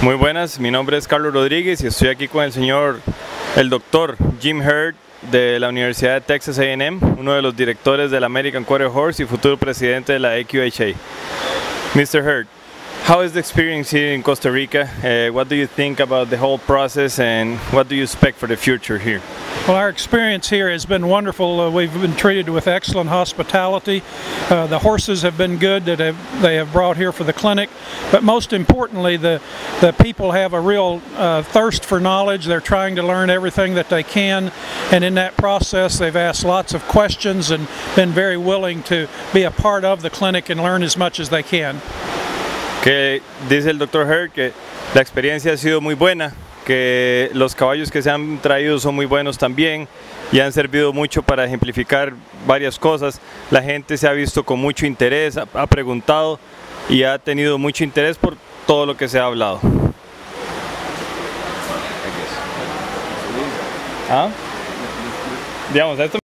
Muy buenas, mi nombre es Carlos Rodríguez y estoy aquí con el señor, el doctor Jim Hurd de la Universidad de Texas A&M, uno de los directores del American Quarter Horse y futuro presidente de la AQHA. Mr. Hurd, how is the experience here in Costa Rica? Uh, what do you think about the whole process and what do you expect for the future here? Well, our experience here has been wonderful. Uh, we've been treated with excellent hospitality. Uh, the horses have been good that have, they have brought here for the clinic, but most importantly, the the people have a real uh, thirst for knowledge. They're trying to learn everything that they can, and in that process, they've asked lots of questions and been very willing to be a part of the clinic and learn as much as they can. Que dice el doctor Hurd que la experiencia ha sido muy buena que los caballos que se han traído son muy buenos también y han servido mucho para ejemplificar varias cosas. La gente se ha visto con mucho interés, ha, preguntado y ha tenido mucho interés por todo lo que se ha hablado. ¿Ah? Digamos, esto